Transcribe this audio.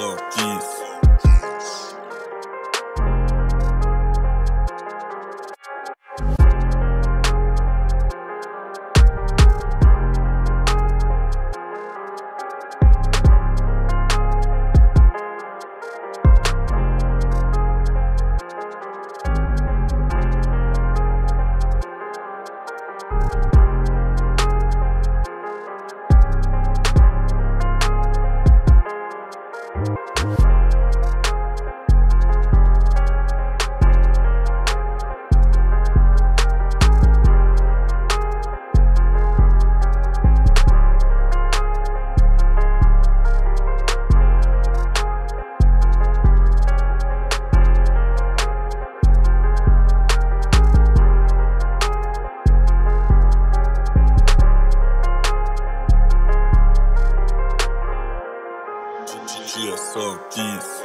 GSO Geese. GSO Geese.